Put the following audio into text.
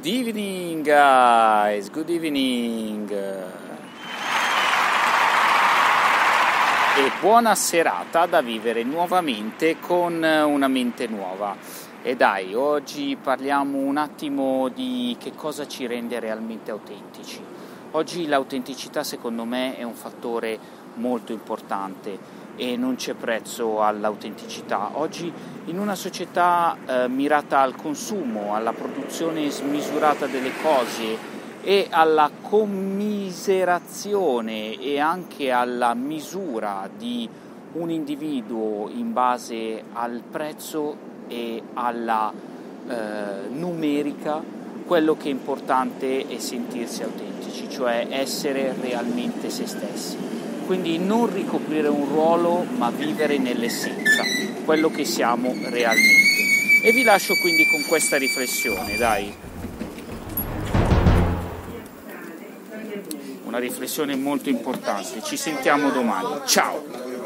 Good evening, guys. Good evening. E buona serata da vivere nuovamente con una mente nuova. E dai, oggi parliamo un attimo di che cosa ci rende realmente autentici. Oggi l'autenticità secondo me è un fattore molto importante e non c'è prezzo all'autenticità. Oggi in una società eh, mirata al consumo, alla produzione smisurata delle cose e alla commiserazione e anche alla misura di un individuo in base al prezzo e alla eh, numerica, quello che è importante è sentirsi autentici, cioè essere realmente se stessi quindi non ricoprire un ruolo ma vivere nell'essenza, quello che siamo realmente. E vi lascio quindi con questa riflessione, dai. Una riflessione molto importante. Ci sentiamo domani. Ciao!